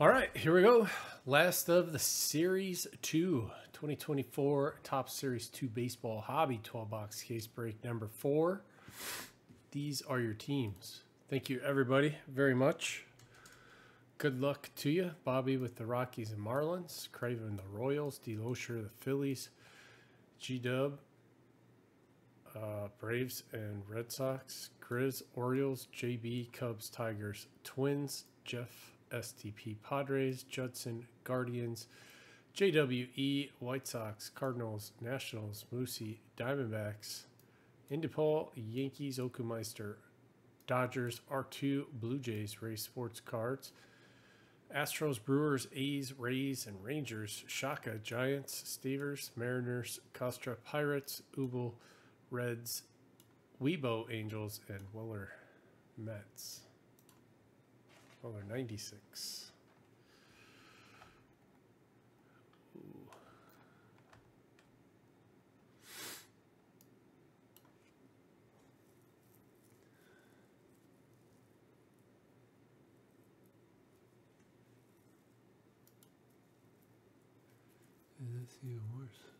All right, here we go. Last of the Series 2 2024 Topps Series 2 Baseball Hobby 12 box case break number four. These are your teams. Thank you, everybody, very much. Good luck to you. Bobby with the Rockies and Marlins, Craven the Royals, D. The Phillies, G Dub, uh, Braves and Red Sox, Grizz, Orioles, JB, Cubs, Tigers, Twins, Jeff, STP, Padres, Judson, Guardians, JWE, White Sox, Cardinals, Nationals, Moosey, Diamondbacks, Indipol, Yankees, Okumeister, Dodgers, R2, Blue Jays, Race Sports Cards, Astros, Brewers, A's, Rays, and Rangers, Shaka, Giants, Stavers, Mariners, Costra, Pirates, Ubel, Reds, Weibo, Angels, and Weller, Mets. Weller, 96. Ooh. That's even worse.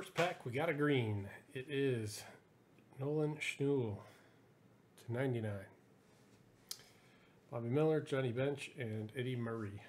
First pack, we got a green. It is Nolan Schanuel to 99. Bobby Miller, Johnny Bench, and Eddie Murray.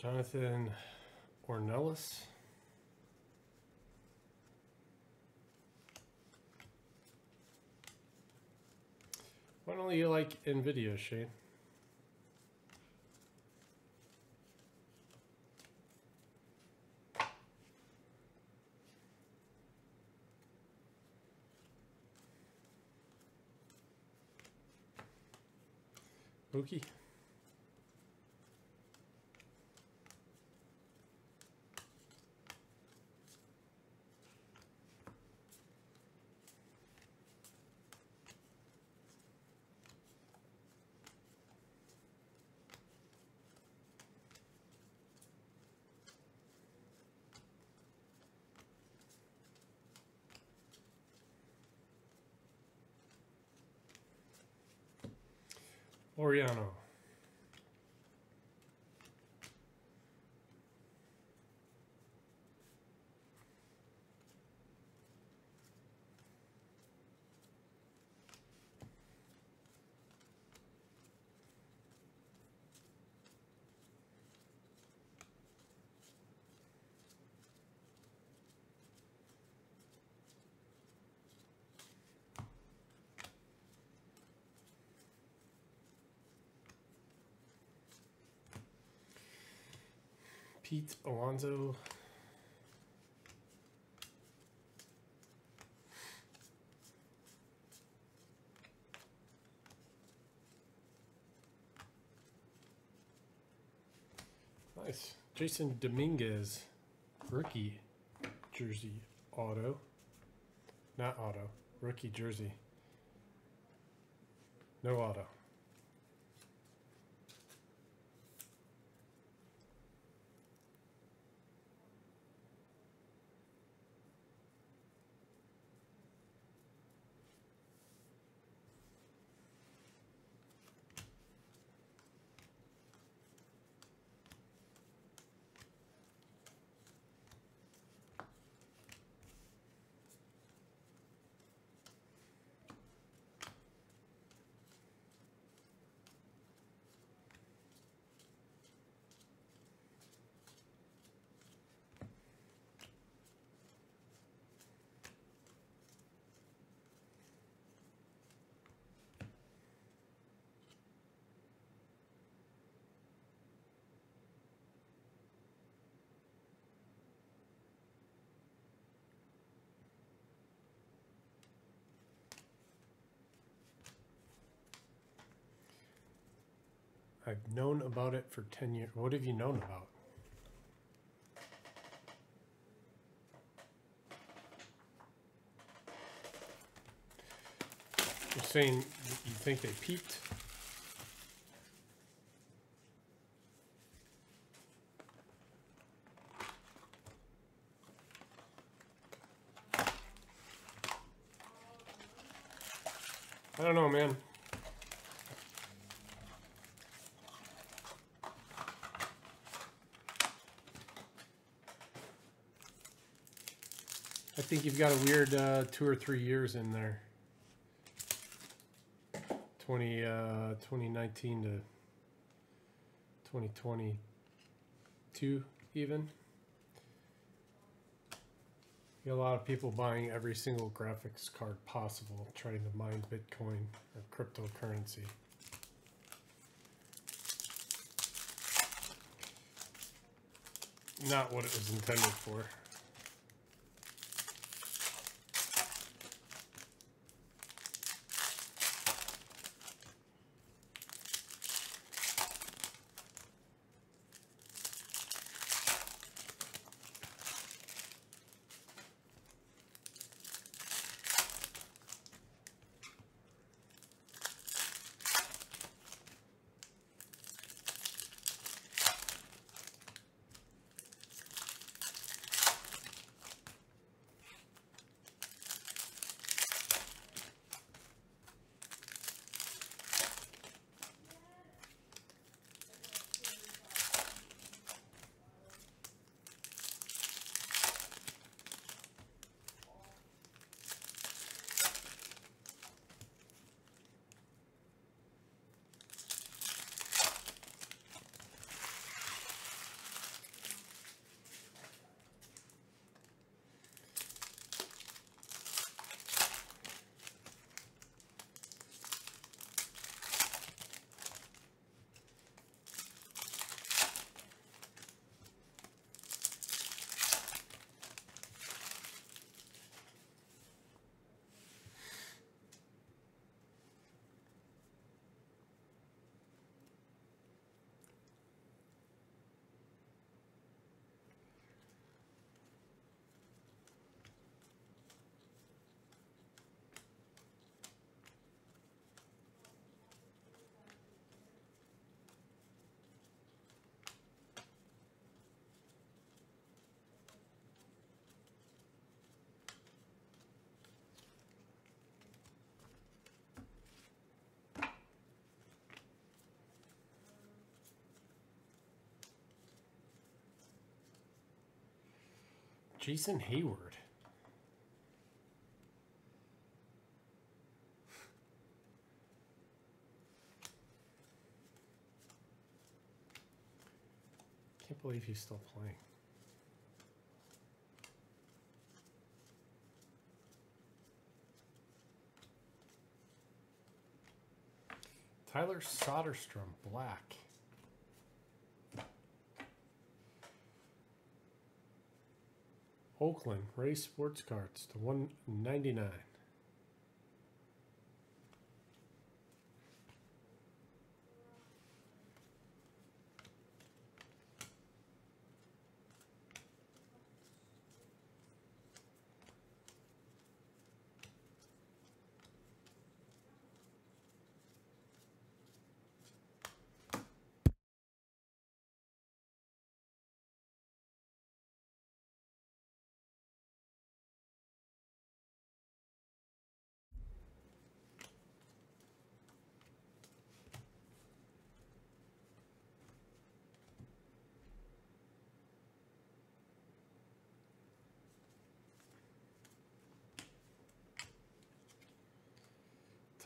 Jonathan Ornelas. Why don't you like NVIDIA, Shane? Mookie? Oriano. Pete Alonso. Nice. Jasson Dominguez, rookie jersey auto. Not auto, rookie jersey. No auto. I've known about it for 10 years. What have you known about? You're saying you think they peaked? I don't know, man. I think you've got a weird uh, two or three years in there. 20, uh, 2019 to 2022 even. You a lot of people buying every single graphics card possible, trying to mine Bitcoin or cryptocurrency. Not what it was intended for. Jason Heyward. Can't believe he's still playing. Tyler Soderstrom, black. Oakland Race Sports Cards to 199.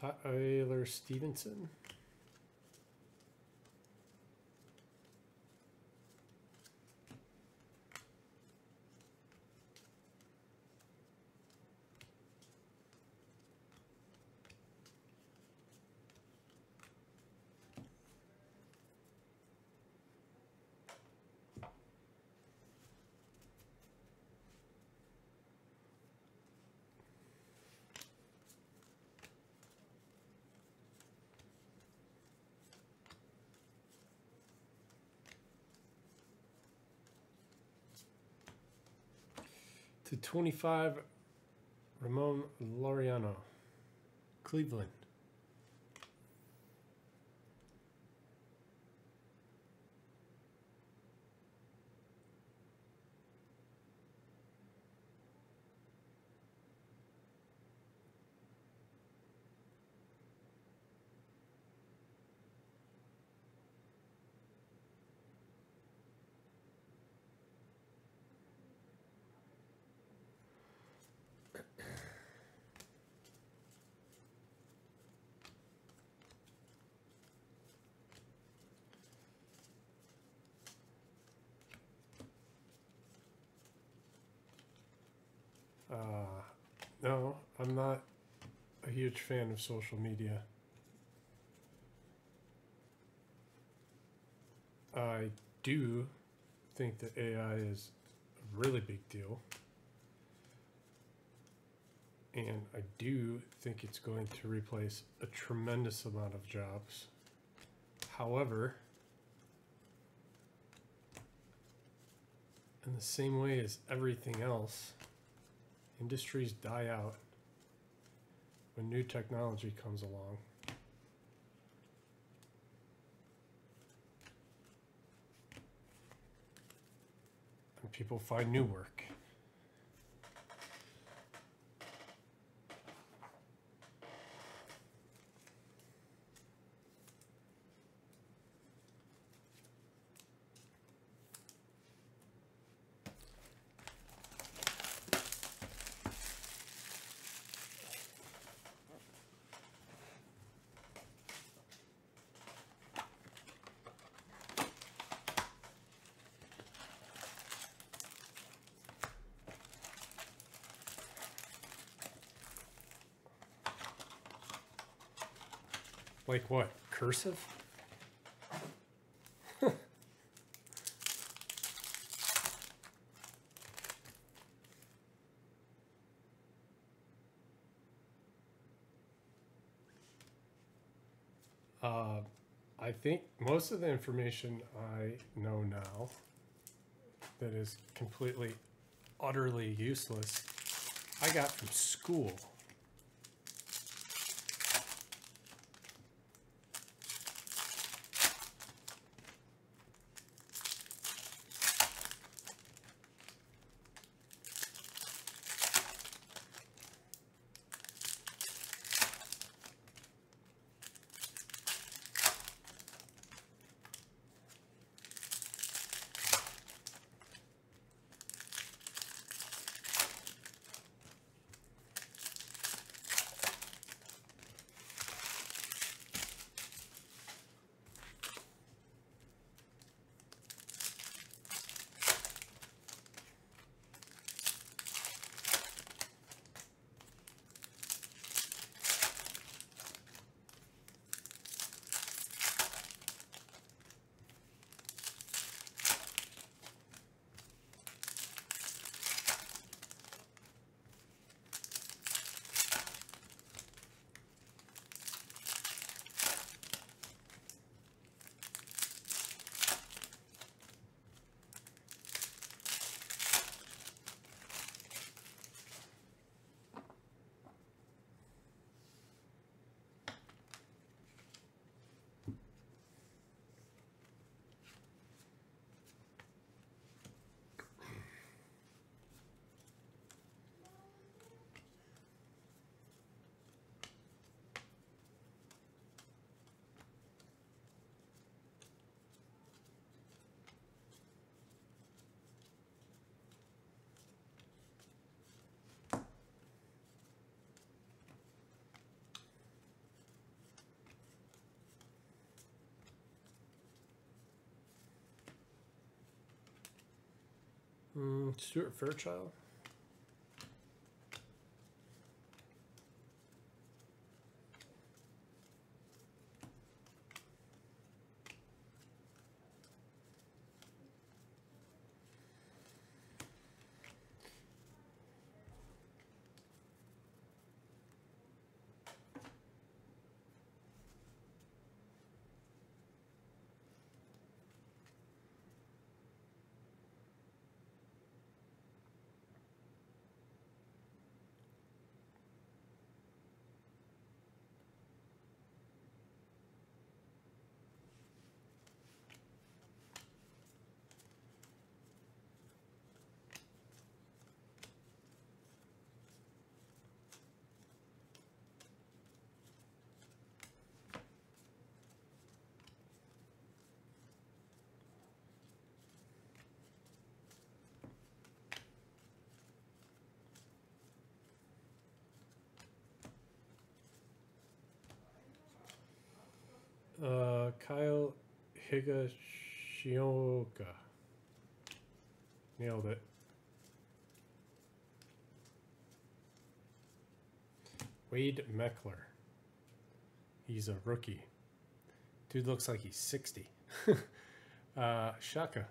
Tyler Stephenson. to 25, Ramon Laureano, Cleveland. Uh, no, I'm not a huge fan of social media. I do think that AI is a really big deal. And I do think it's going to replace a tremendous amount of jobs. However, in the same way as everything else, industries die out when new technology comes along. And people find new work. Like what? Cursive? uh, I think most of the information I know now that is completely, utterly useless, I got from school. Mm, Stuart Fairchild. Uh, Kyle Higashioka. Nailed it. Wade Meckler. He's a rookie. Dude looks like he's 60. uh, Shaka.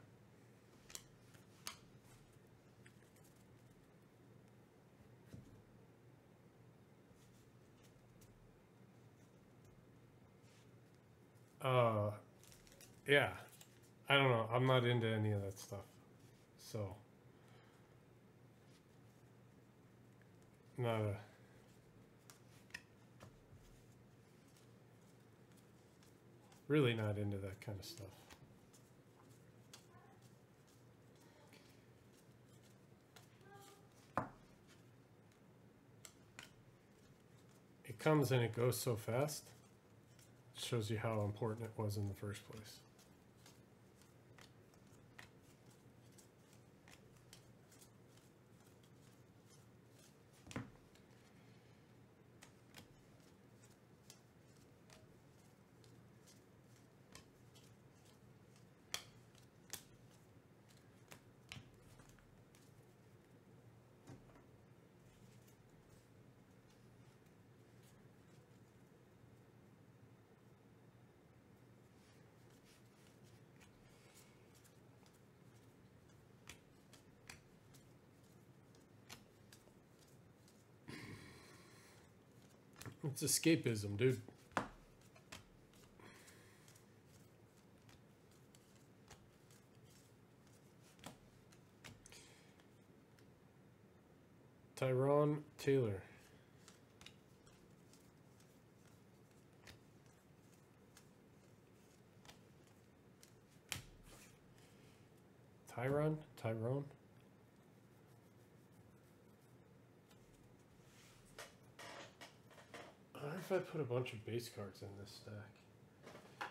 Uh, yeah. I don't know. I'm not into any of that stuff. So, not a. Really not into that kind of stuff. It comes and it goes so fast. Shows you how important it was in the first place. It's escapism, dude. Tyrone Taylor. Tyron? Tyrone? I wonder if I put a bunch of base cards in this stack.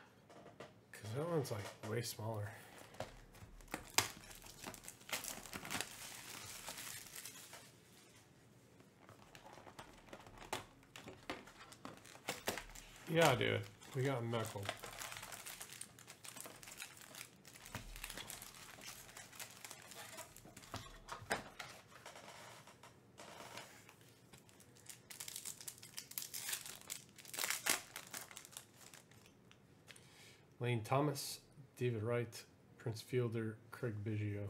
Because that one's like way smaller. Yeah, dude. We got Meckle. Thomas, David Wright, Prince Fielder, Craig Biggio.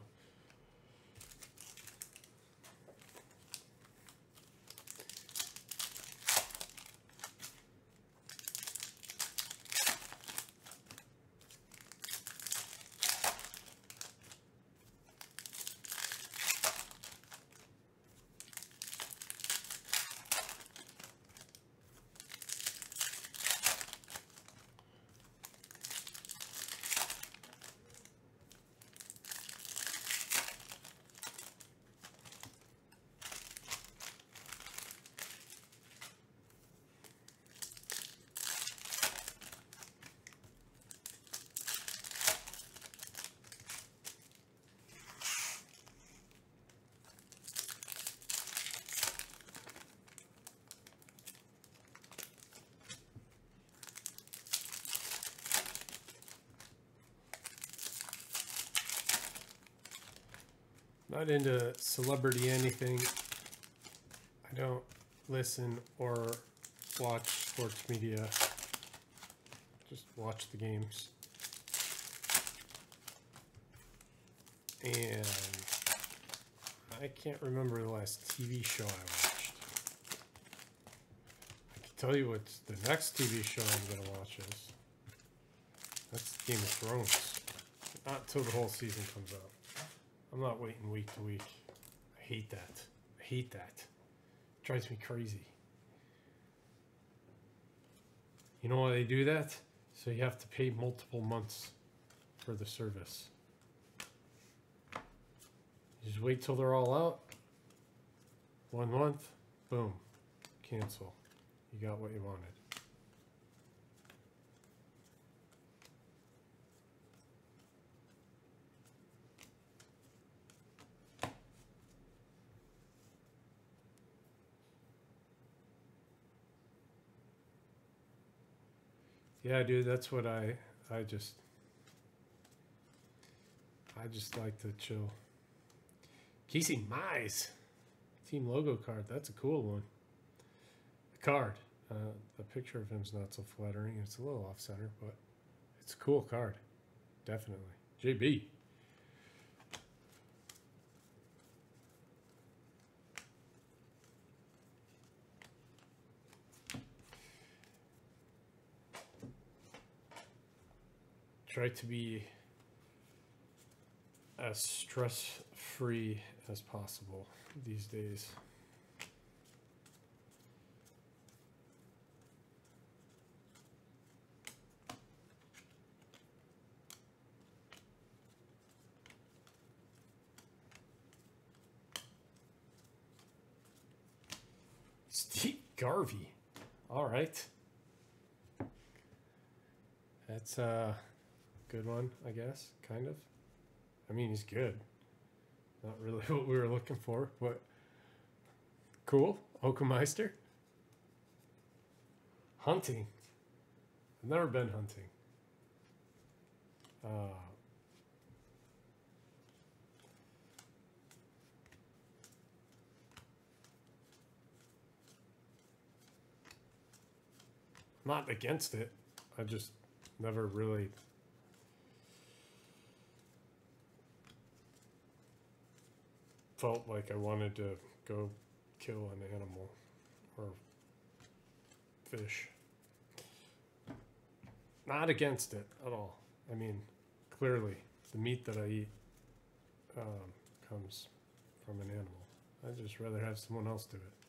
Not into celebrity anything. I don't listen or watch sports media. Just watch the games. And I can't remember the last TV show I watched. I can tell you what the next TV show I'm going to watch is. That's Game of Thrones. Not until the whole season comes out. I'm not waiting week to week. I hate that. I hate that. drives me crazy. You know why they do that? So you have to pay multiple months for the service. You just wait till they're all out. One month, boom, cancel. You got what you wanted. Yeah, dude, that's what I I just I just like to chill. Casey Mize team logo card. That's a cool one. The card. Uh, the picture of him's not so flattering. It's a little off center, but it's a cool card. Definitely. JB. Try to be as stress free as possible these days. Steve Garvey. All right. That's a good one, I guess, kind of. I mean, he's good. Not really what we were looking for, but cool. Okameister. Hunting. I've never been hunting. Uh, not against it. I just never really felt like I wanted to go kill an animal or fish. Not against it at all. I mean, clearly, the meat that I eat um, comes from an animal. I'd just rather have someone else do it.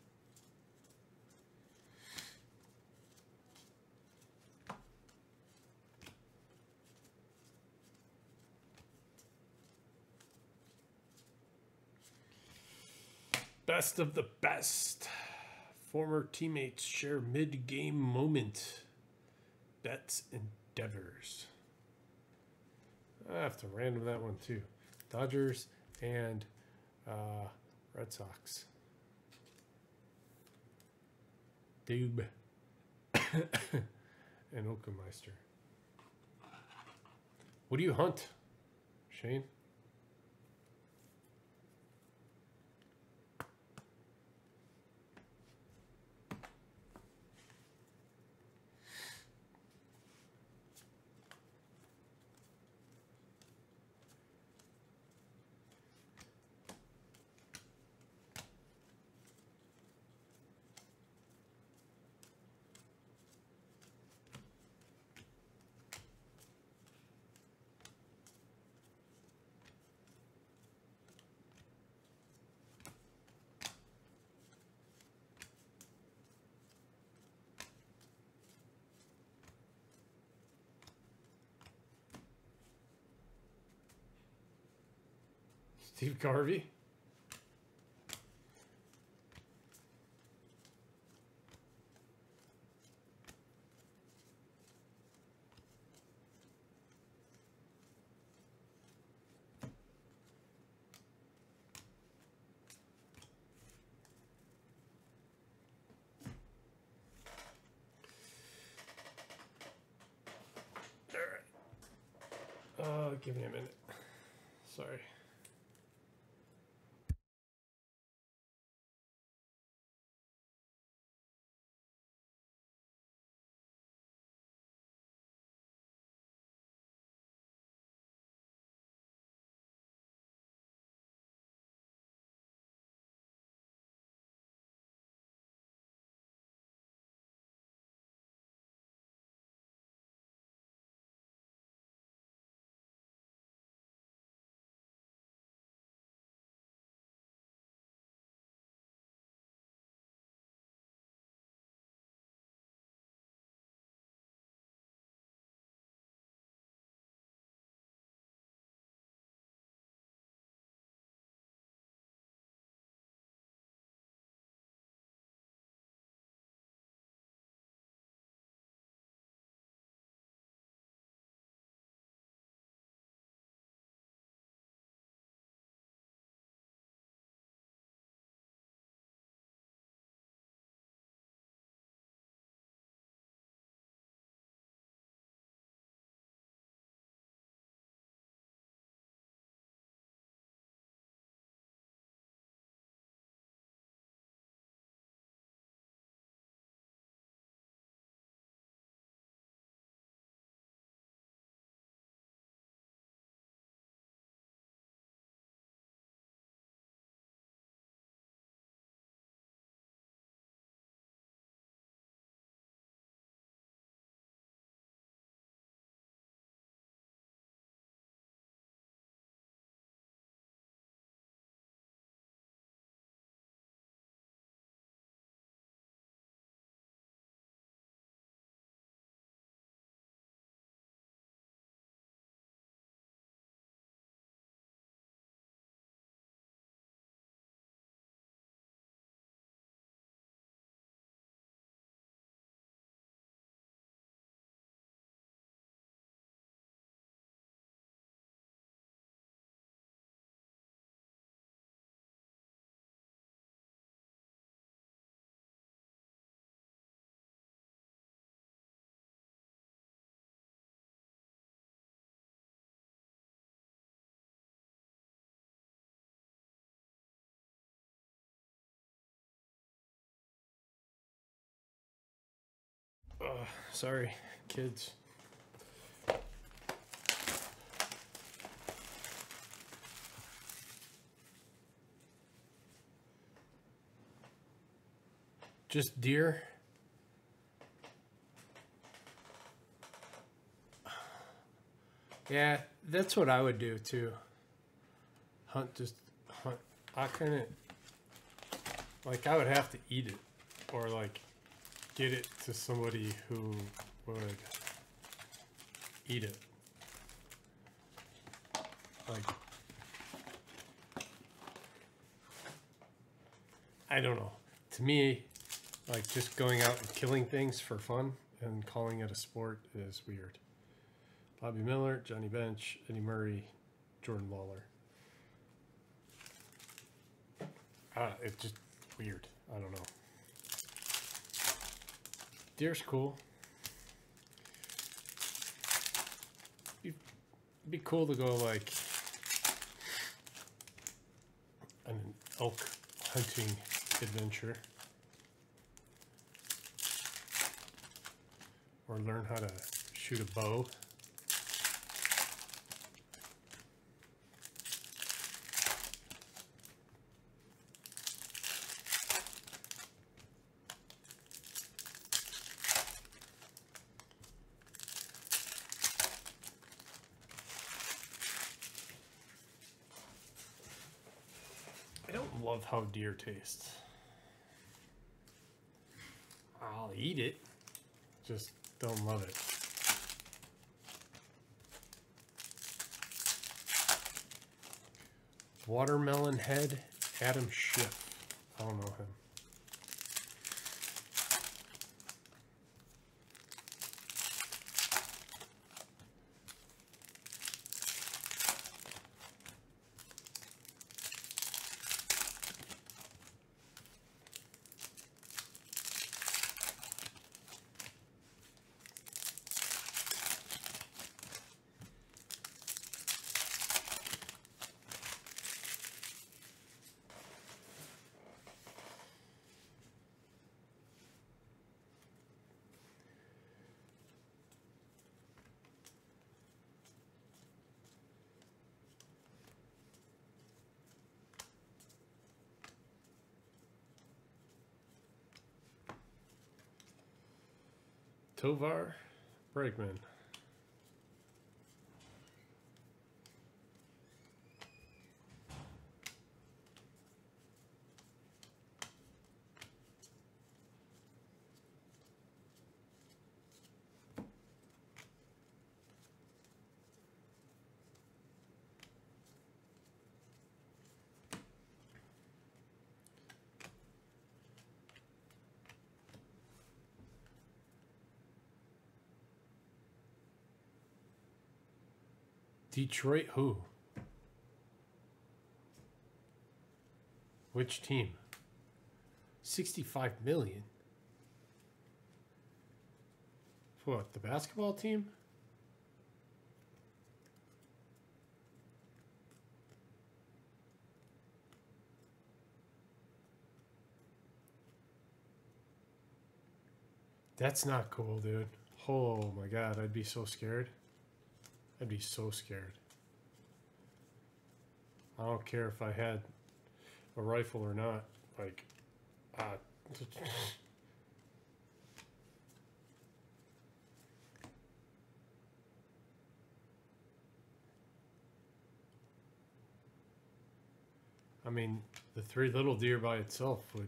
Best of the best. Former teammates share mid game moment. Bets endeavors. I have to random that one too. Dodgers and uh, Red Sox. Dube and Okameister. What do you hunt, Shane? Steve Garvey. All right. Uh, give me a minute. Sorry. Oh, sorry, kids. Just deer. Yeah, that's what I would do too. Hunt just hunt. I couldn't. Like I would have to eat it, or like get it to somebody who would eat it. Like I don't know. To me, like just going out and killing things for fun and calling it a sport is weird. Bobby Miller, Johnny Bench, Eddie Murray, Jordan Lawlar. Uh, it's just weird. I don't know. Deer's cool. It'd be cool to go like an elk hunting adventure. Or learn how to shoot a bow. I don't love how deer tastes. I'll eat it, just don't love it. Watermelon head, Adam Schiff. I don't know him. Tovar Bregman. Detroit who? Which team? 65 million. For what, the basketball team? That's not cool, dude. Oh my god, I'd be so scared. I'd be so scared. I don't care if I had a rifle or not. Like, uh, I mean, the three little deer by itself would,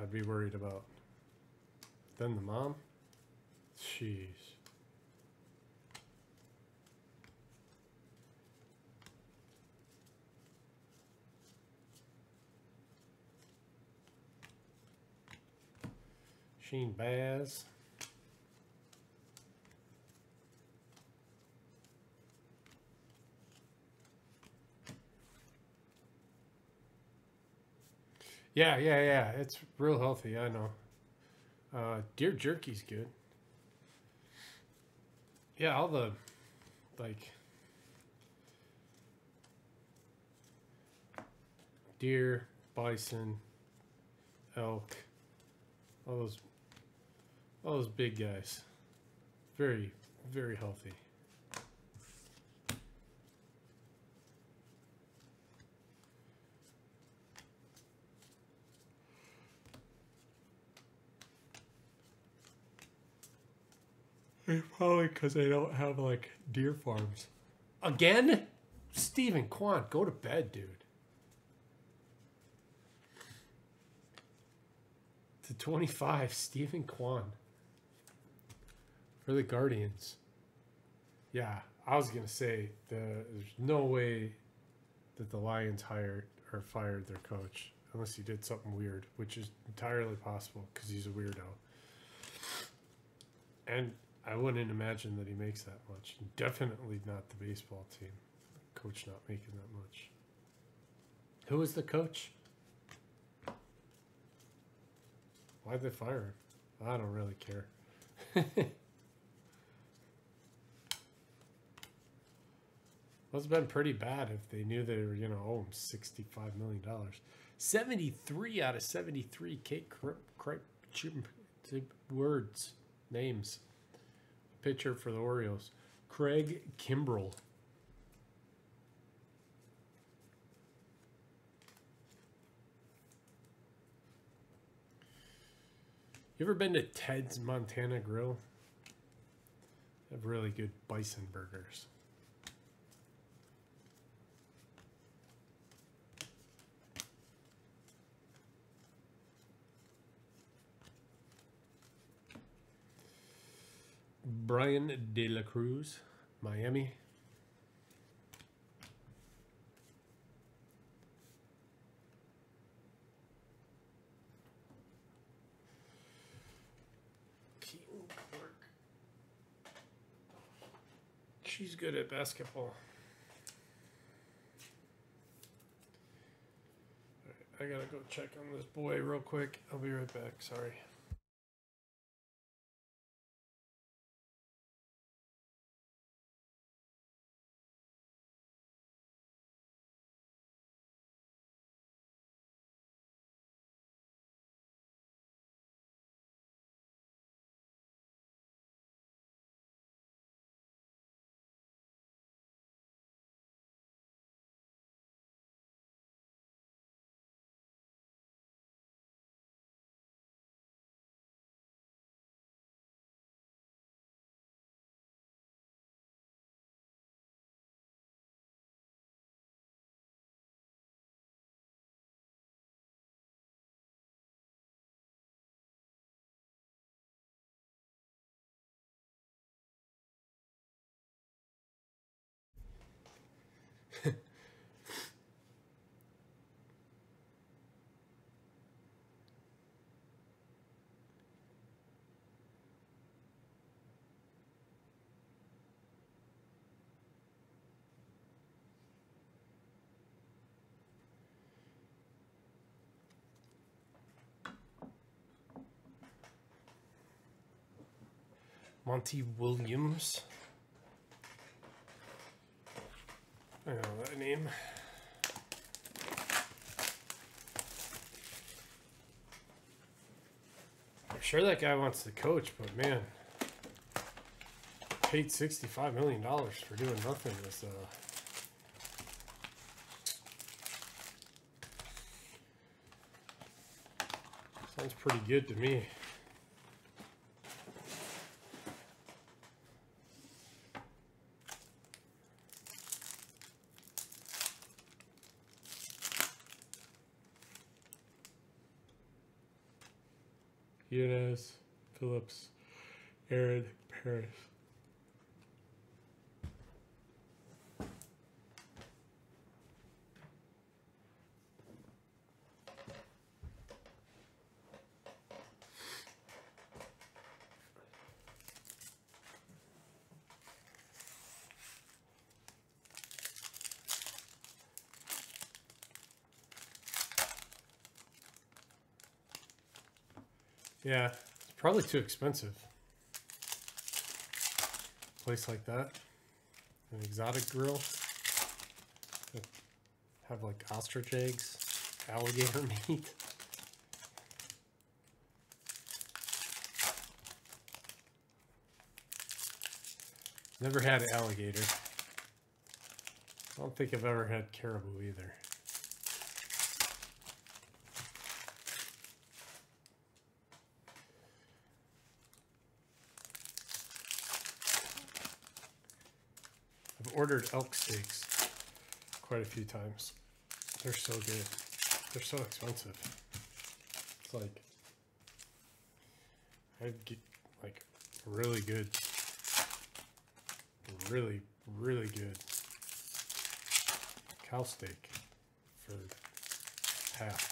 I'd be worried about. Then the mom? Jeez. Shane Baz. Yeah, yeah, yeah. It's real healthy. I know. Uh, deer jerky's good. Yeah, all the like deer, bison, elk, all those All those big guys. Very, very healthy. Probably because they don't have like deer farms. Again? Steven Kwan, go to bed, dude. To 25, Steven Kwan. For the Guardians. Yeah, I was to say the, there's no way that the Lions hired or fired their coach unless he did something weird, which is entirely possible because he's a weirdo. And I wouldn't imagine that he makes that much. Definitely not the baseball team. Coach not making that much. Who was the coach? Why'd they fire him? I don't really care. Must have been pretty bad if they knew they were, going to owe oh, him $65 million. 73 out of 73 Kate Cri- Cri- words, names. Pitcher for the Orioles, Craig Kimbrel. You ever been to Ted's Montana Grill? They have really good bison burgers. Bryan De La Cruz, Miami. She's good at basketball. I gotta go check on this boy real quick. I'll be right back. Sorry. Monty Williams. I know that name. I'm sure that guy wants to coach, but man, paid $65 million for doing nothing is, uh, sounds pretty good to me. Yeah, it's probably too expensive. A place like that, an exotic grill, have like ostrich eggs, alligator meat. Never had alligator. I don't think I've ever had caribou either. Ordered elk steaks quite a few times. They're so good. They're so expensive. It's like I'd get like really good, really, really good cow steak for half.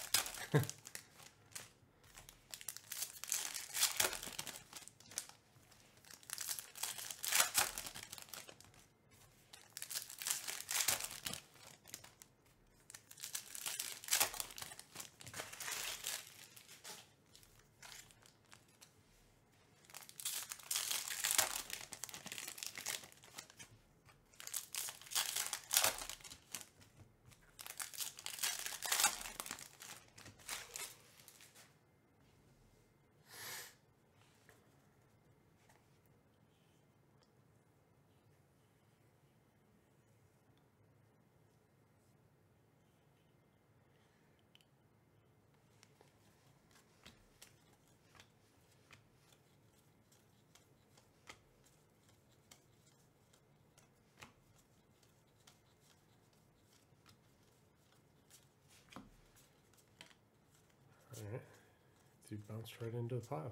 Dude bounced right into the pile.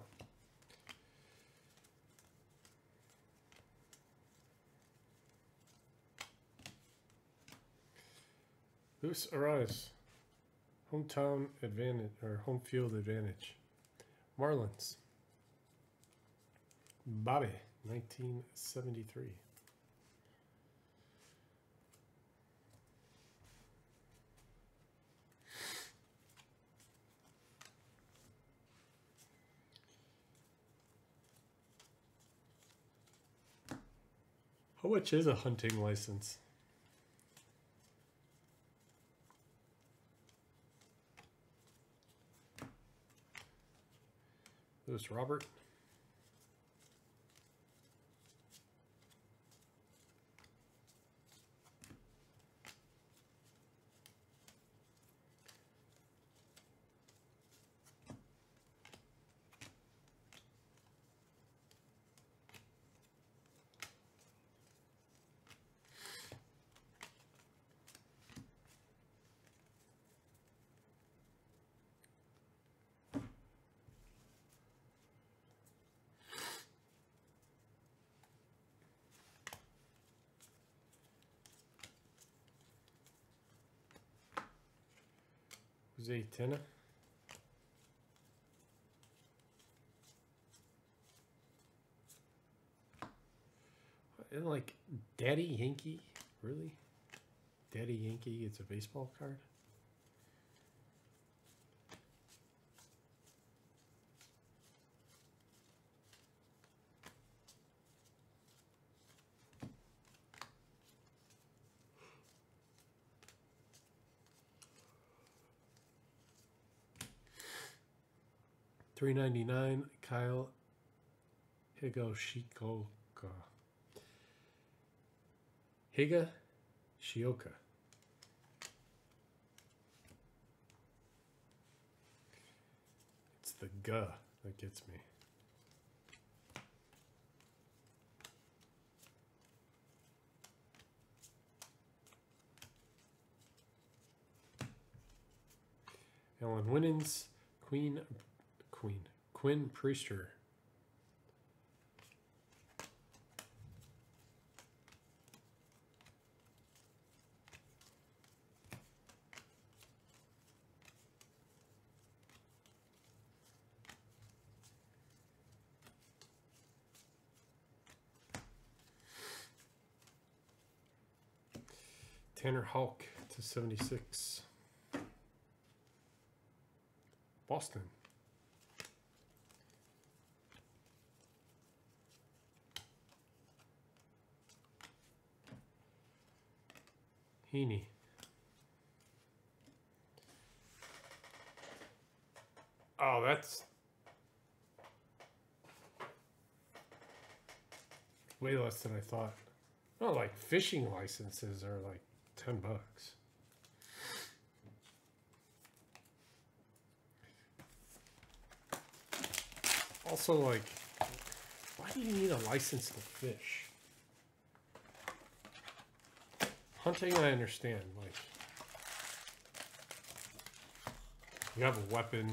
Luis Arraez. Hometown advantage or home field advantage. Marlins. Bobby, 1973. Much is a hunting license? Luis Robert. Jose And like Daddy Yankee, really? Daddy Yankee, it's a baseball card. Three ninety nine. Kyle Higashioka. Higa Shioka. It's the G that gets me. Allan Winans, Queen, Queen, Quinn Priester. Tanner Houck to 76. Boston. Heaney. Oh, that's way less than I thought. Oh, like fishing licenses are like ten bucks. Also, like, why do you need a license to fish? Hunting, I understand. Like, you have a weapon.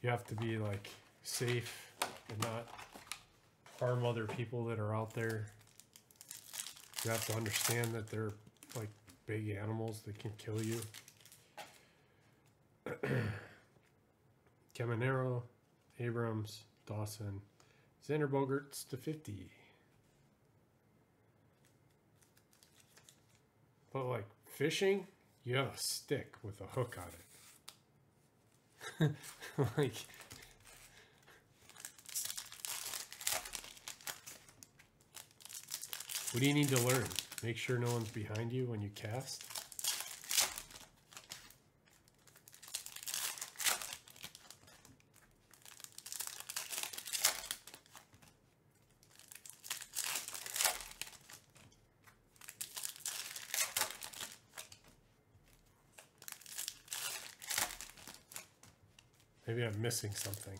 You have to be like safe and not harm other people that are out there. You have to understand that they're like big animals that can kill you. Caminero, Abrams, Dawson, Xander Bogaerts to 50. But like fishing, you have a stick with a hook on it. like What do you need to learn? Make sure no one's behind you when you cast. Maybe I'm missing something.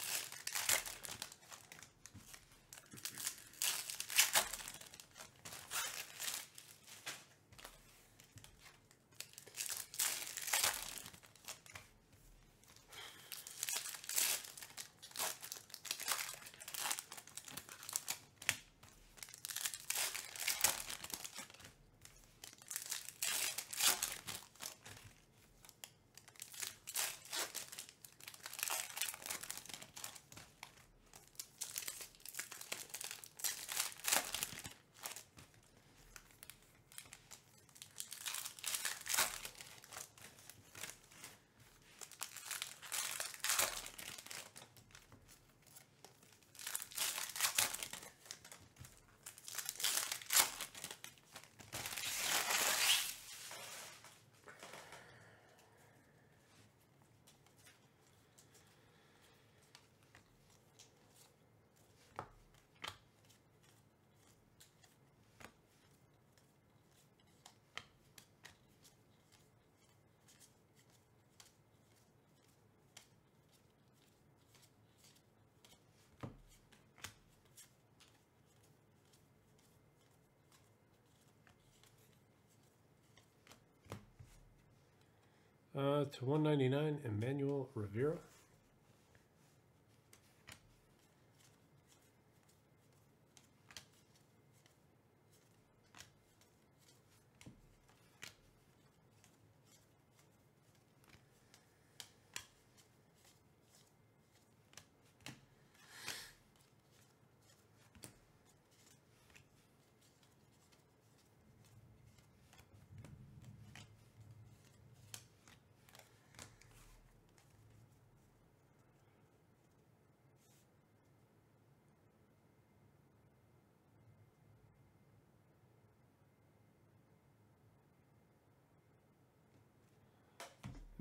Uh, to 199, Emmanuel Rivera.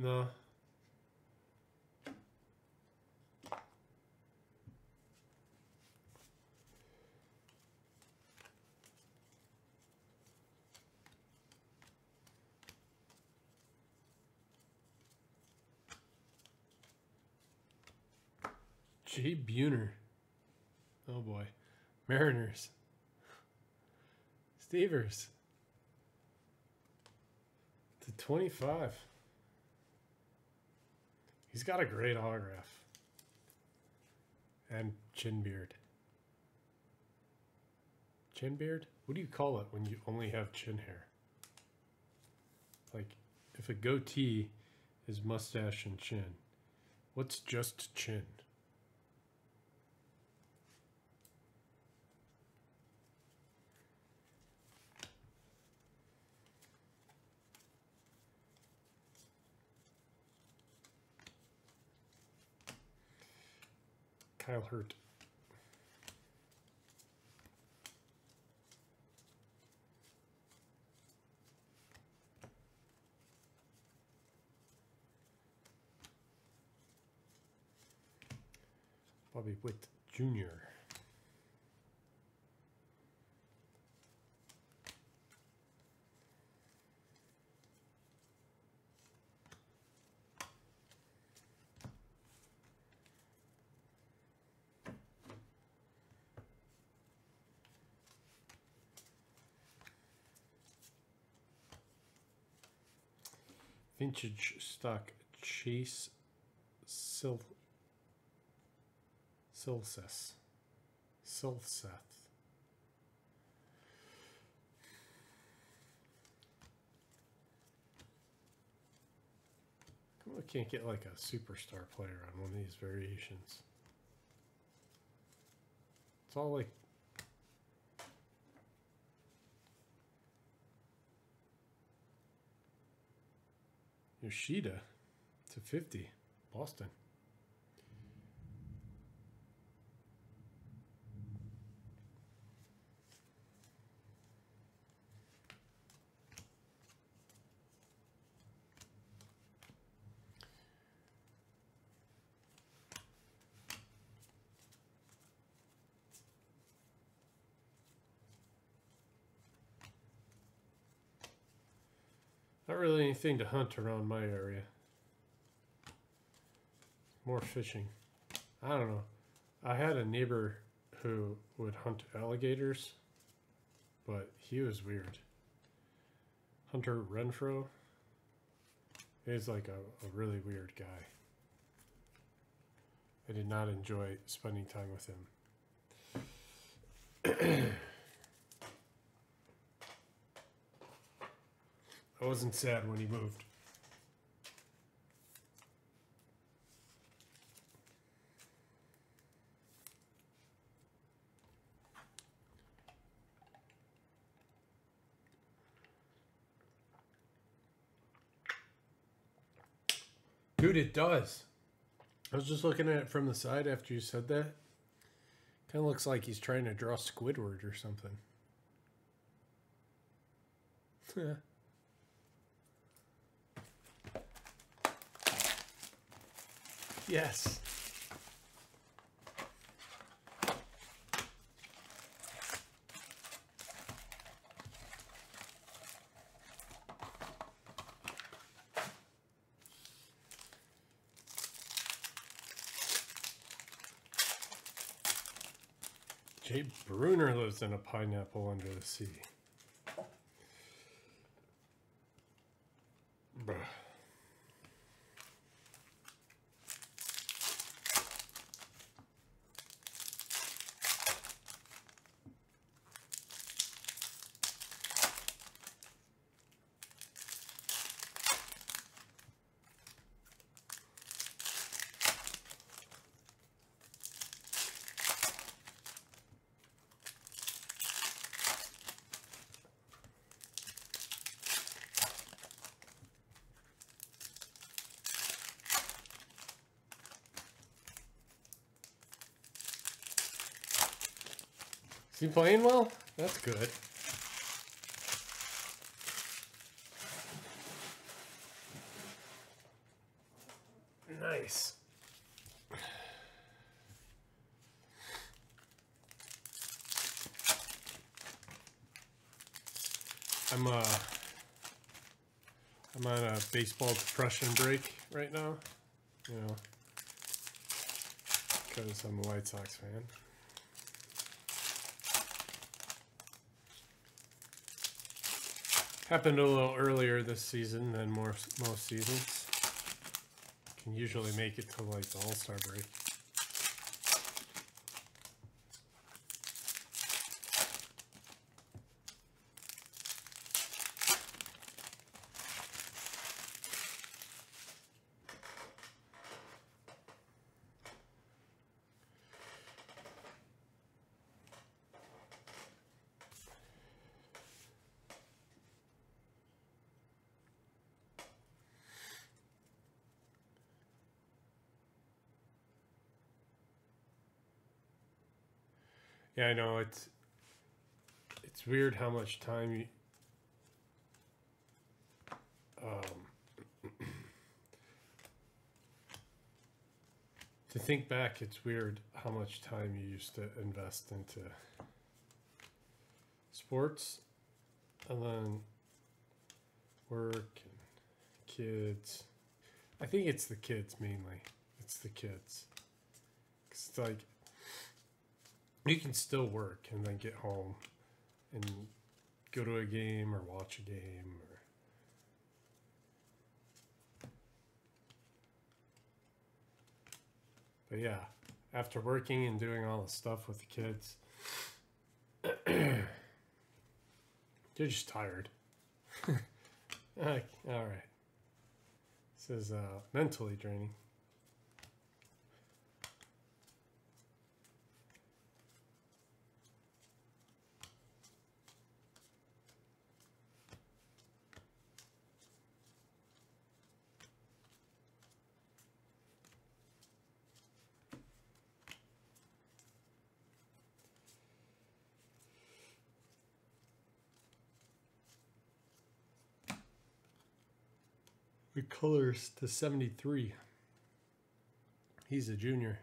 No. Jay Buhner. Oh boy. Mariners. Stevers. To 25. He's got a great autograph. And chin beard. Chin beard? What do you call it when you only have chin hair? Like, if a goatee is mustache and chin, what's just chin? Kyle Hurt. Bobby Witt Jr. Vintage stock Chase Sil Silseth. Silseth. I can't get like a superstar player on one of these variations. It's all like Yoshida to 50. Boston. Not really anything to hunt around my area. More fishing. I don't know. I had a neighbor who would hunt alligators, but he was weird. Hunter Renfroe is like a, a really weird guy. I did not enjoy spending time with him. I wasn't sad when he moved. Dude, it does. I was just looking at it from the side after you said that. Kind of looks like he's trying to draw Squidward or something. yes. Jay Bruner lives in a pineapple under the sea. Is he playing well? That's good. Nice. I'm uh I'm on a baseball depression break right now, you know, because I'm a White Sox fan. Happened a little earlier this season than more most seasons. Can usually make it to like the All Star break. Yeah, I know it's it's weird how much time you um to think back it's weird how much time you used to invest into sports and then work and kids. I think it's the kids mainly. It's the kids. it's like you can still work and then get home and go to a game or watch a game or but yeah after working and doing all the stuff with the kids they're just tired. All right. This is uh, mentally draining. Colors to 73. He's a junior.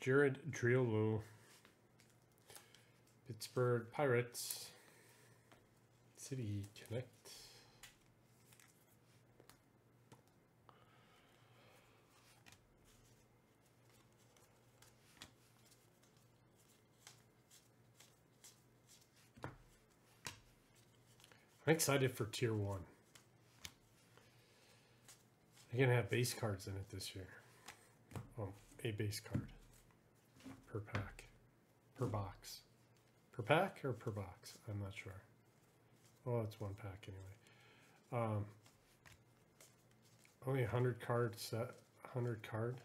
Jared Triolo. Pittsburgh Pirates. City Connect. I'm excited for tier one. You're gonna have base cards in it this year. Oh, a base card per pack, per box, per pack or per box. I'm not sure. Well, it's one pack anyway. Um, only a hundred card set, hundred card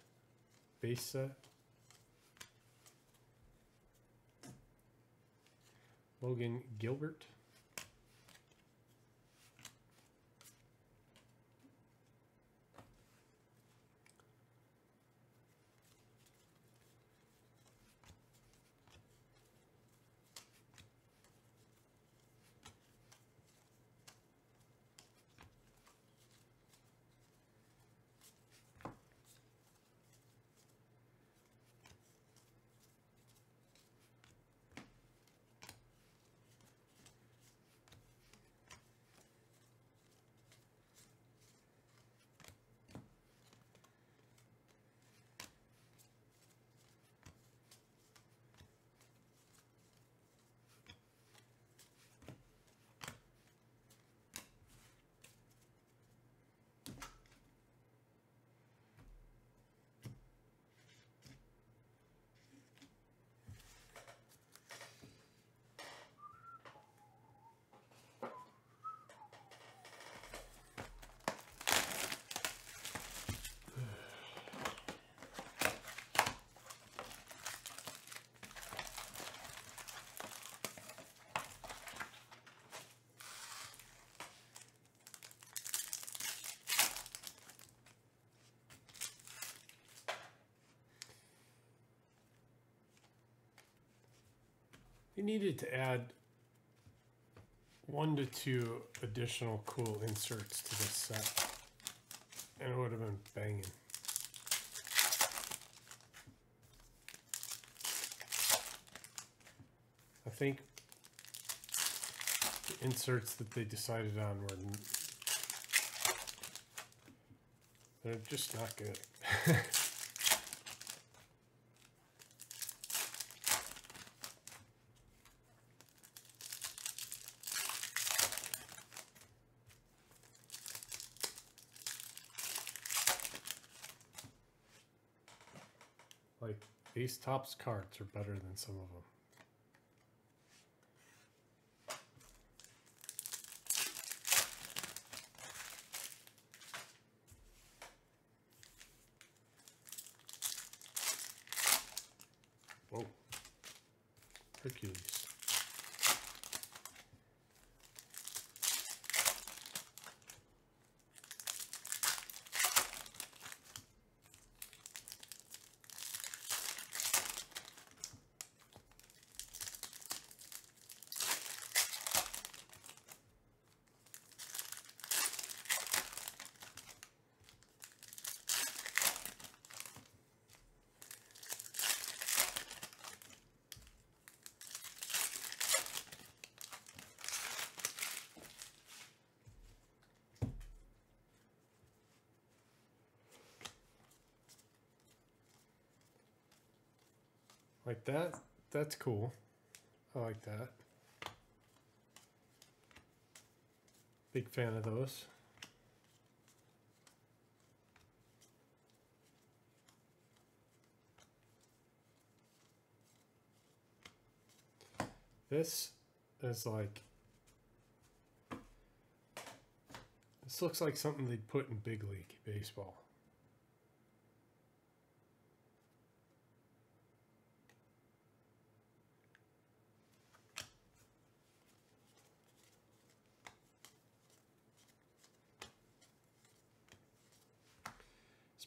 base set. Logan Gilbert. You needed to add one to two additional cool inserts to this set. And it would have been banging. I think the inserts that they decided on were they're just not good. Ace Topps cards are better than some of them. Like that. That's cool. I like that. Big fan of those. This is like this looks like something they'd put in big league baseball.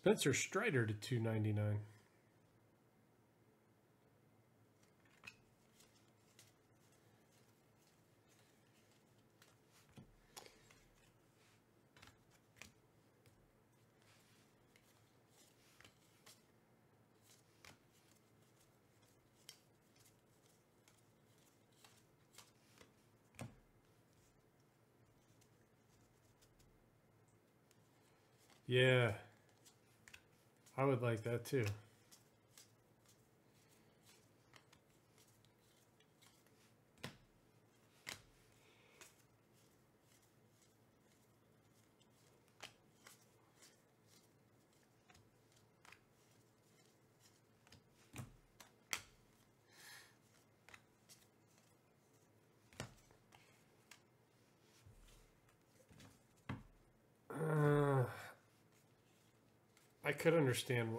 Spencer Strider to 299. Yeah. I would like that too. Could understand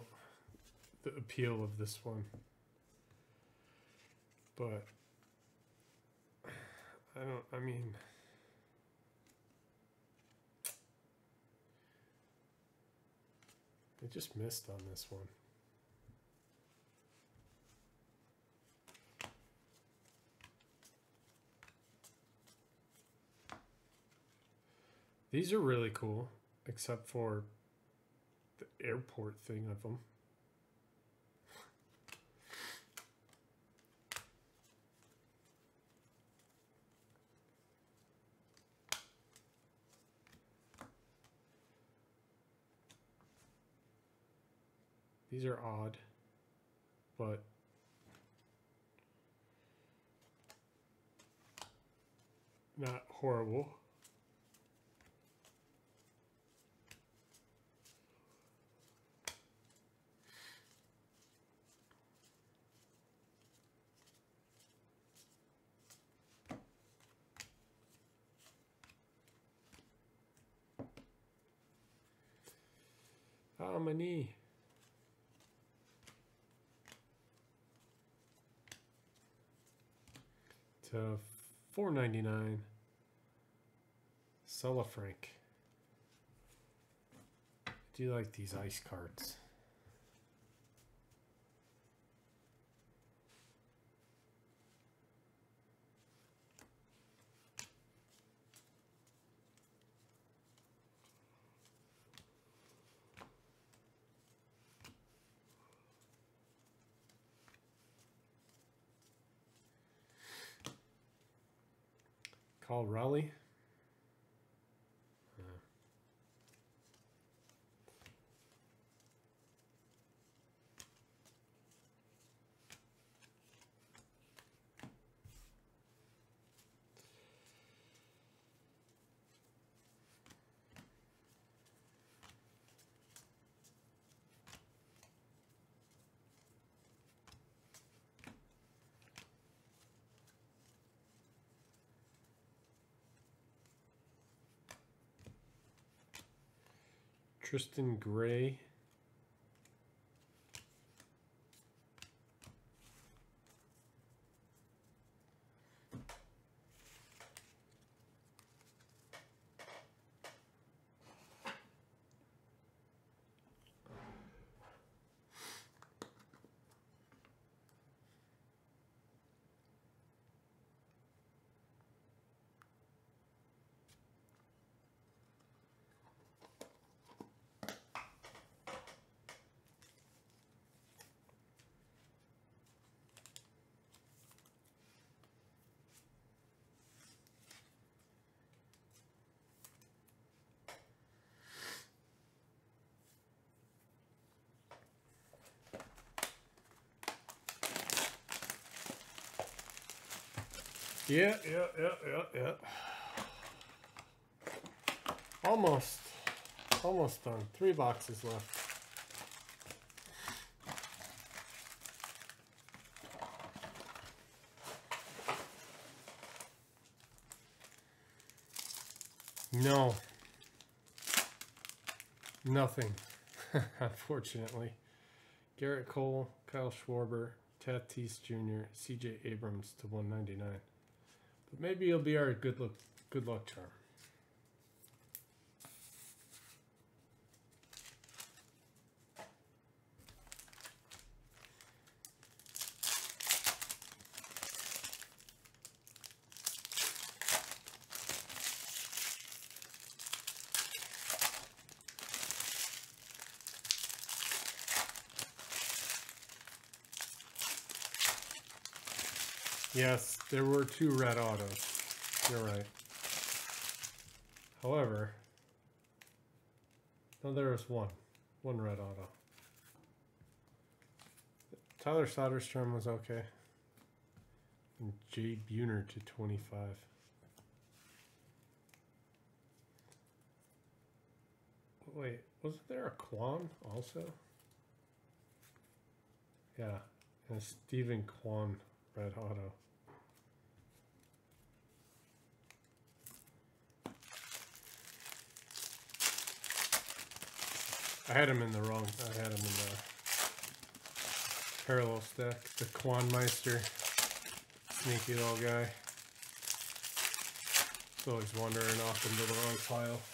the appeal of this one, but I don't. I mean, I just missed on this one. These are really cool, except for airport thing of them. These are odd, but not horrible. My knee. To four ninety nine. Frank. Do you like these ice cards? Cal Raleigh. Tristan Gray. Yeah, yeah, yeah, yeah, yeah. Almost. Almost done. Three boxes left. No. Nothing. Unfortunately. Gerrit Cole, Kyle Schwarber, Tatis Jr., CJ Abrams to 199. Maybe it'll be our good look good luck charm. Yes, there were two red autos. You're right. However, no, there was one. One red auto. Tyler Soderstrom was okay. And Jay Buhner to 25. Wait, wasn't there a Kwan also? Yeah, and Steven Kwan red auto. I had him in the wrong. I had him in the parallel stack. The Kwanmeister. Sneaky little guy. So he's always wandering off into the wrong pile.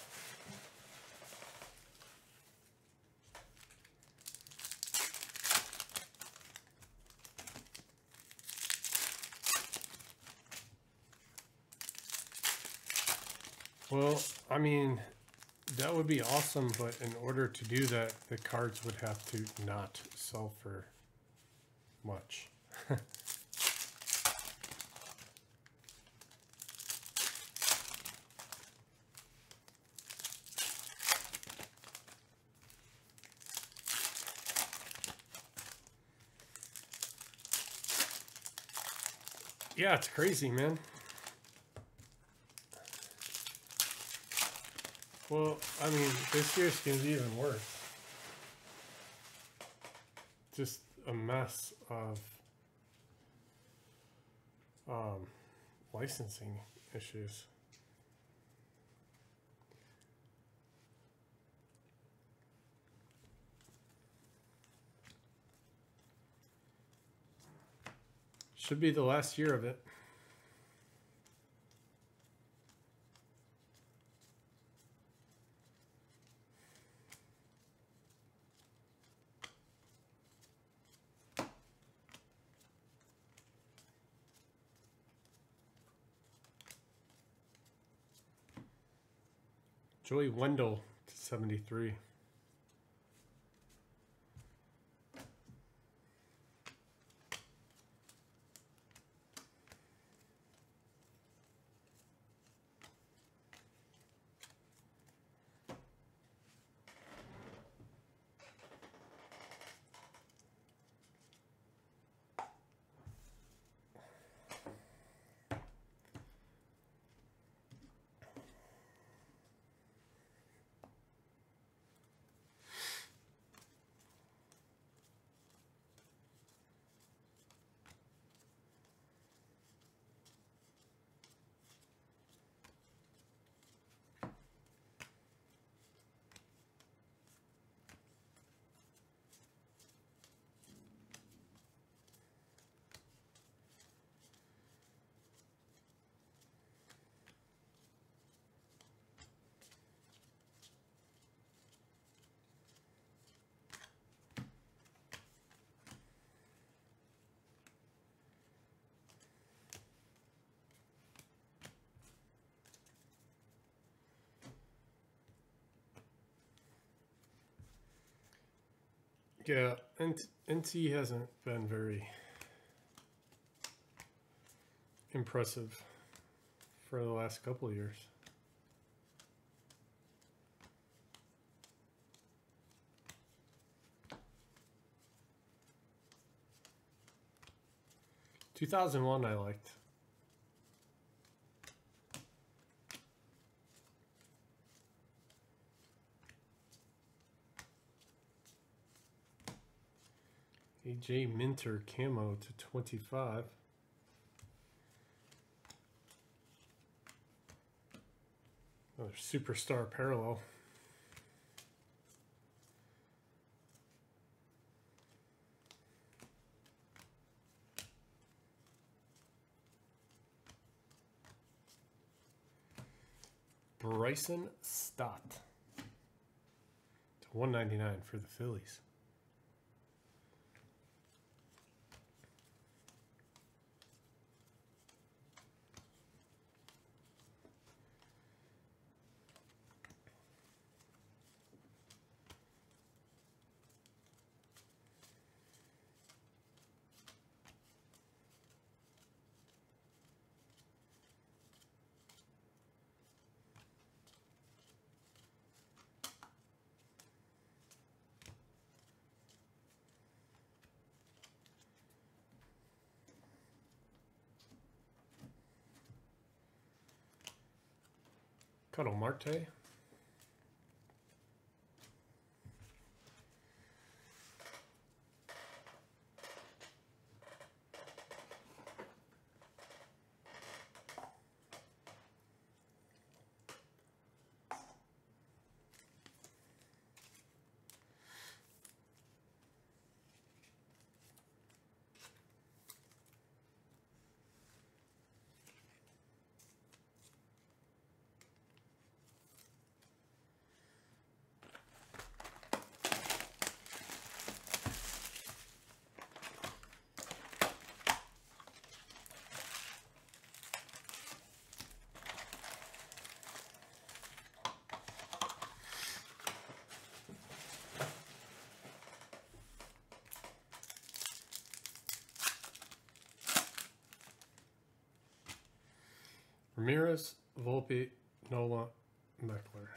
Well, I mean, that would be awesome, but in order to do that, the cards would have to not sell for much. yeah, it's crazy, man. Well, I mean, this year's gonna be even worse. Just a mess of um, licensing issues. Should be the last year of it. Joey Wendle to 73. Yeah, NT hasn't been very impressive for the last couple of years. Two thousand one, I liked. AJ Minter camo to 25. Another superstar parallel. Bryson Stott to 199 for the Phillies. Ketel Marte. Ramirez, Volpe, Nola, Meckler.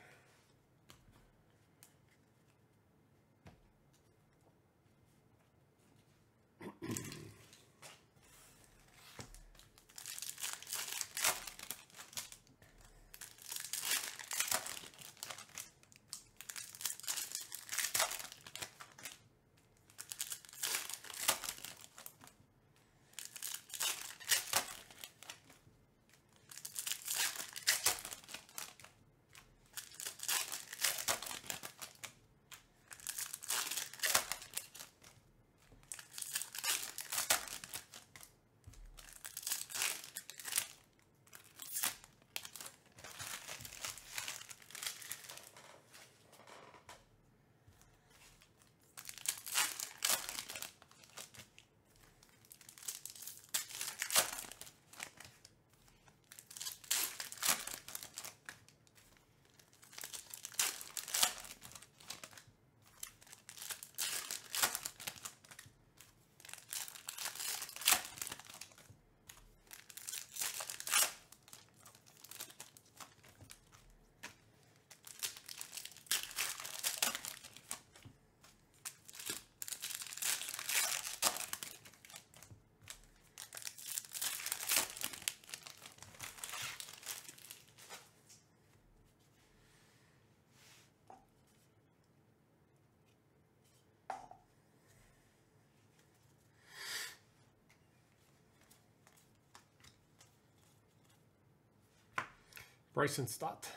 Bryson Stott.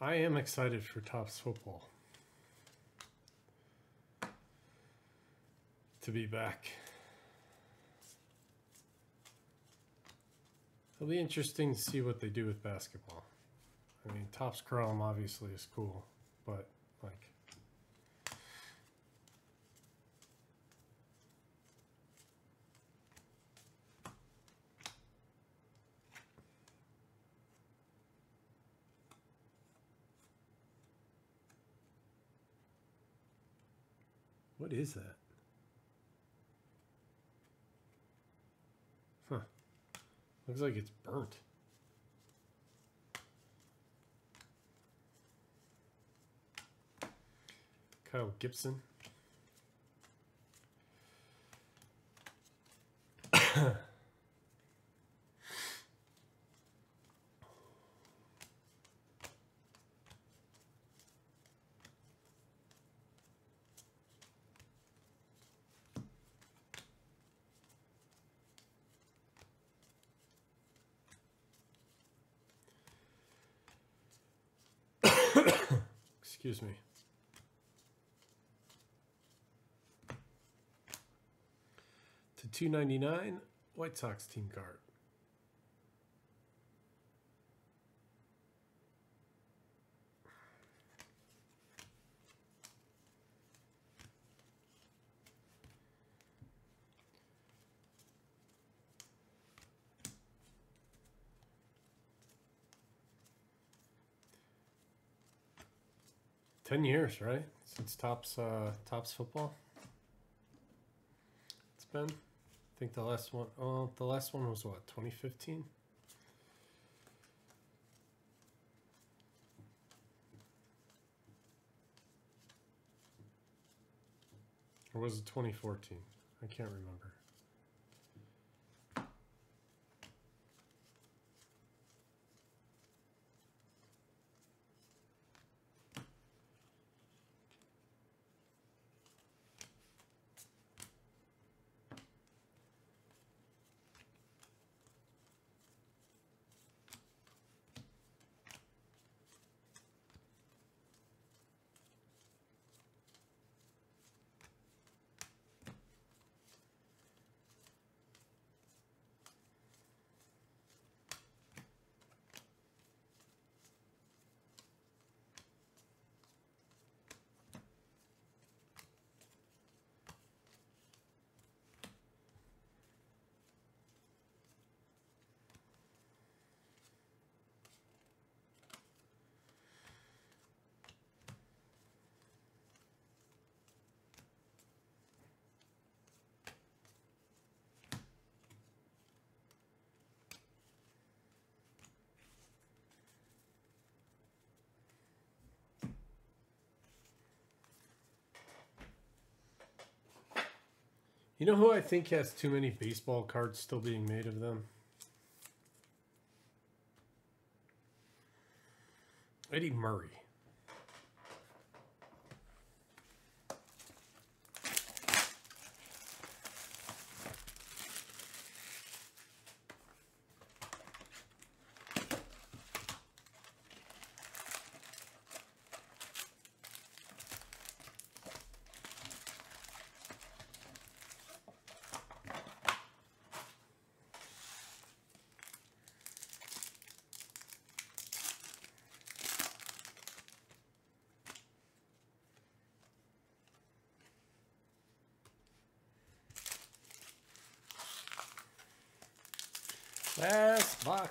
I am excited for Topps football to be back. It'll be interesting to see what they do with basketball. I mean, Topps Chrome obviously is cool, but like What is that? Huh. Looks like it's burnt. Kyle Gibson. Excuse me. To 299 White Sox team card. Ten years, right? Since Topps uh, Topps football. It's been. I think the last one. Oh, the last one was what? Twenty fifteen. Or was it twenty fourteen? I can't remember. You know who I think has too many baseball cards still being made of them? Eddie Murray. Last box.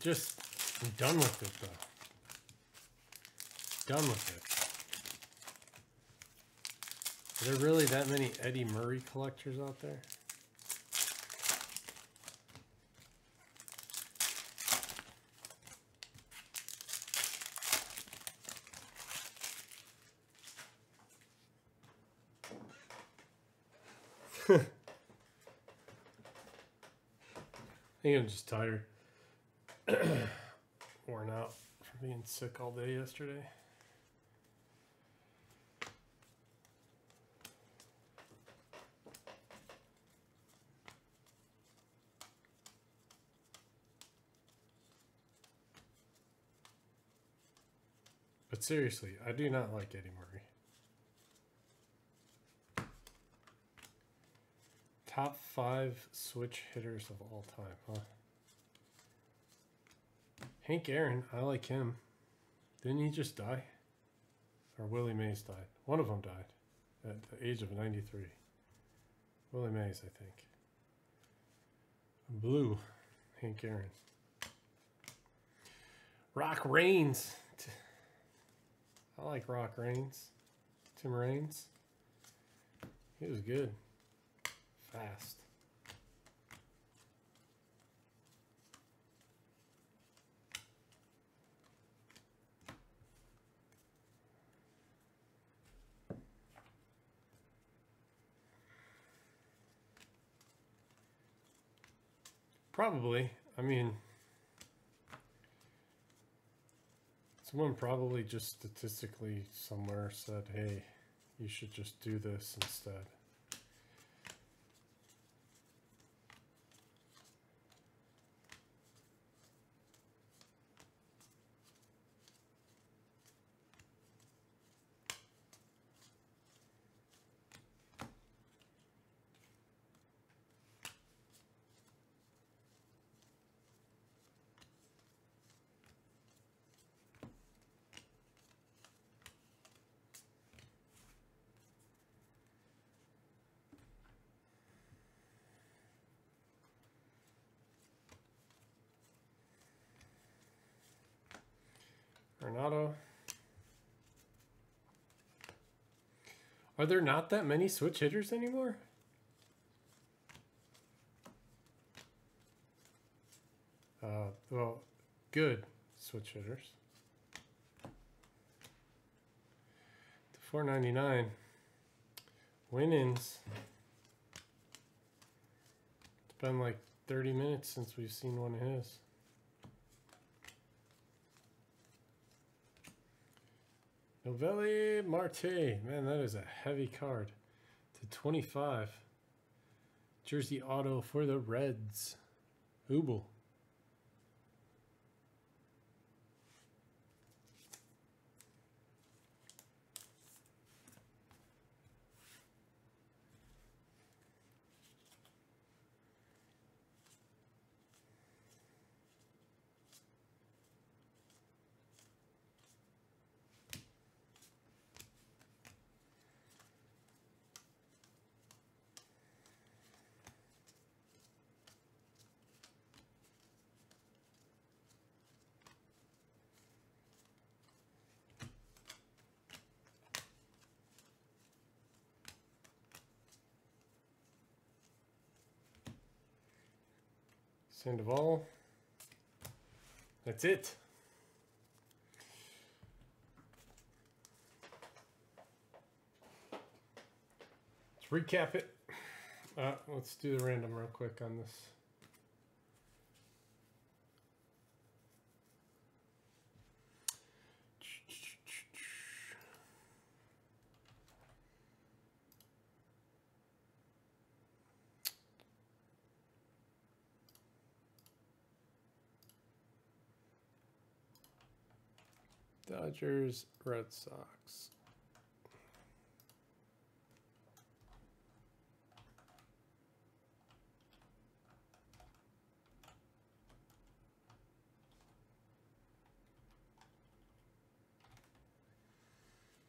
Just I'm done with it though. Done with it. Are there really that many Eddie Murray collectors out there? I think I'm just tired. Worn out from being sick all day yesterday. But seriously, I do not like Eddie Murray. Top five switch hitters of all time, huh? Hank Aaron, I like him. Didn't he just die? Or Willie Mays died. One of them died at the age of 93. Willie Mays, I think. Blue, Hank Aaron. Rock Raines. I like Rock Raines. Tim Raines. He was good. Fast. Probably. I mean, someone probably just statistically somewhere said, hey, you should just do this instead. Renato. Are there not that many switch hitters anymore? Uh, well, good switch hitters. To 499. Winans. It's been like 30 minutes since we've seen one of his. Noelvi Marte. Man, that is a heavy card. To 25. Jersey auto for the Reds. Hubel. Sandoval. That's it. Let's recap it. Uh, let's do the random real quick on this. Dodgers, Red Sox.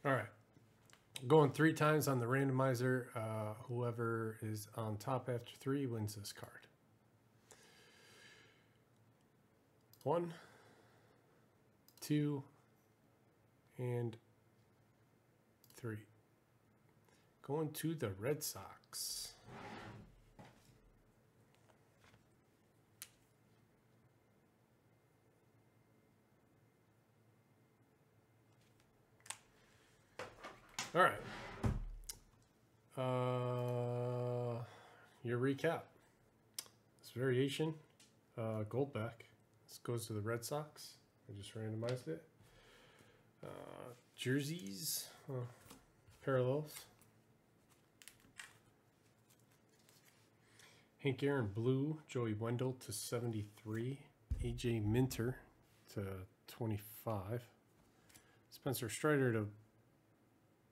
All right. Going three times on the randomizer. Uh, whoever is on top after three wins this card. One, two, and three. Going to the Red Sox. All right. Uh, your recap. This variation, uh, Goldback. This goes to the Red Sox. I just randomized it. Uh, jerseys, uh, parallels. Hank Aaron blue, Joey Wendle to 73, AJ Minter to 25, Spencer Strider to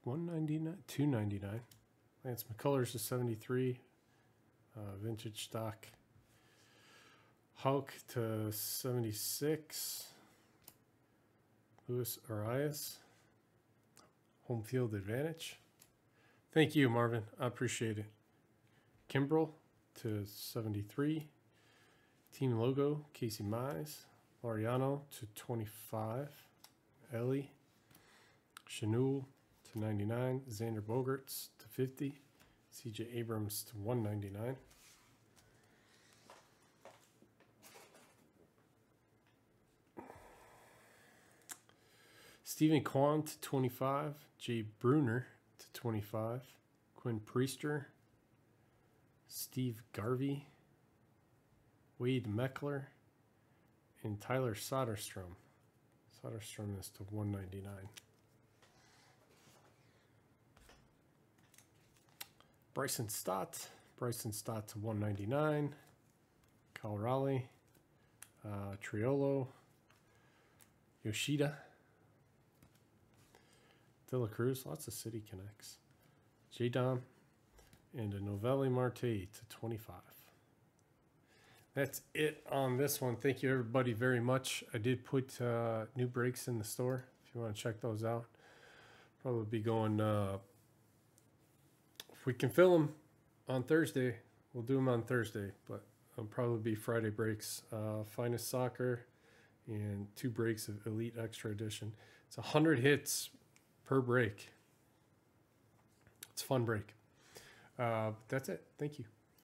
199, 299, Lance McCullers to 73, uh, vintage stock. Hulk to 76. Luis Arraez. Home field advantage. Thank you, Marvin. I appreciate it. Kimbrel to 73. Team logo, Casey Mize. Mariano to 25. Ellie. Schanuel to 99. Xander Bogaerts to 50. CJ Abrams to 199. Steven Kwan to 25. Jay Buhner to 25. Quinn Priester. Steve Garvey. Wade Meckler. And Tyler Soderstrom. Soderstrom is to 199. Bryson Stott. Bryson Stott to 199. Kyle Raleigh. Uh, Triolo. Yoshida. De La Cruz. Lots of city connects. J Dom. And a Noelvi Marte to 25. That's it on this one. Thank you, everybody, very much. I did put uh, new breaks in the store if you want to check those out. Probably be going, uh, if we can fill them on Thursday, we'll do them on Thursday, but it'll probably be Friday breaks. Uh, Finest Soccer and two breaks of Elite Extra Edition. It's 100 hits per break. It's a fun break. Uh, that's it. Thank you.